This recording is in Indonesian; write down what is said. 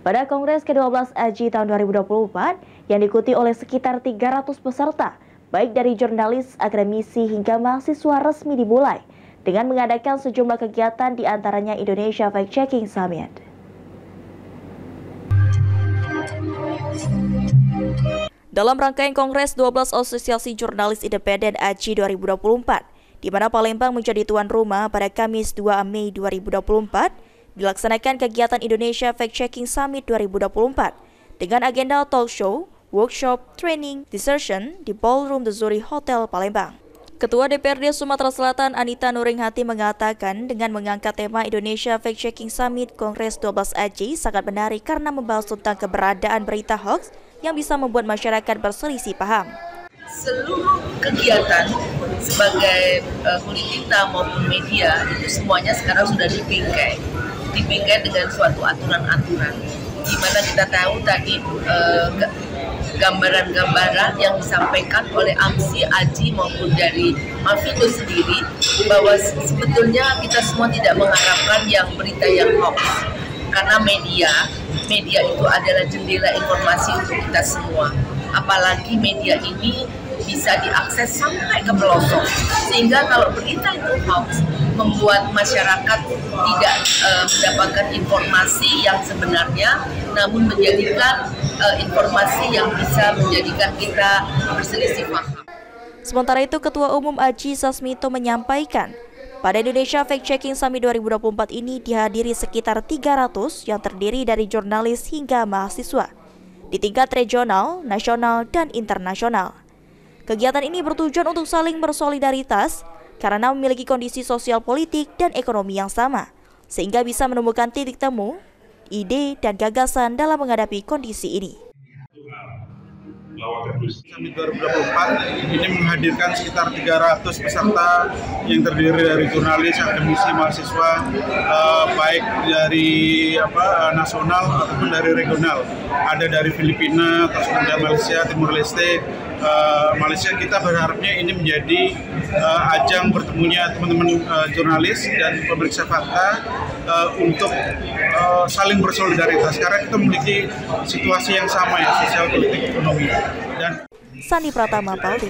pada Kongres ke-12 AJI tahun 2024 yang diikuti oleh sekitar 300 peserta, baik dari jurnalis, akademisi hingga mahasiswa resmi dimulai dengan mengadakan sejumlah kegiatan di antaranya Indonesia Fact Checking Summit. Dalam rangkaian Kongres 12 Asosiasi Jurnalis Independen AJI 2024, di mana Palembang menjadi tuan rumah pada Kamis 2 Mei 2024, dilaksanakan kegiatan Indonesia Fact Checking Summit 2024 dengan agenda talk show, workshop, training, discussion di Ballroom The Zuri Hotel Palembang. Ketua DPRD Sumatera Selatan Anita Nuringhati mengatakan dengan mengangkat tema Indonesia Fact Checking Summit Kongres 12 AJI sangat menarik karena membahas tentang keberadaan berita hoax yang bisa membuat masyarakat berselisih paham. Seluruh kegiatan sebagai uh, kulit hitam maupun media itu semuanya sekarang sudah dipingkai, dipingkai dengan suatu aturan-aturan. Di mana kita tahu tadi uh, gambaran-gambaran yang disampaikan oleh AMSI, AJI maupun dari Alvito sendiri bahwa sebetulnya kita semua tidak mengharapkan yang berita yang hoax. Karena media media itu adalah jendela informasi untuk kita semua. Apalagi media ini bisa diakses sampai ke pelosok. Sehingga kalau berita itu hoax membuat masyarakat tidak uh, mendapatkan informasi yang sebenarnya namun menjadikan uh, informasi yang bisa menjadikan kita berselisih paham. Sementara itu Ketua Umum Aji Sasmito menyampaikan pada Indonesia Fact Checking Summit 2024 ini dihadiri sekitar 300 yang terdiri dari jurnalis hingga mahasiswa di tingkat regional, nasional, dan internasional. Kegiatan ini bertujuan untuk saling bersolidaritas karena memiliki kondisi sosial politik dan ekonomi yang sama, sehingga bisa menemukan titik temu, ide, dan gagasan dalam menghadapi kondisi ini. Summit 2024 ini menghadirkan sekitar 300 peserta yang terdiri dari jurnalis, akademisi, mahasiswa, eh, baik dari apa nasional ataupun dari regional. Ada dari Filipina, terus kemudian Malaysia, Timur Leste, uh, Malaysia kita berharapnya ini menjadi uh, ajang bertemunya teman-teman uh, jurnalis dan pemeriksa fakta uh, untuk uh, saling bersolidaritas. Karena kita memiliki situasi yang sama ya sosial politik ekonomi. Dan Sandi Pratama Paldi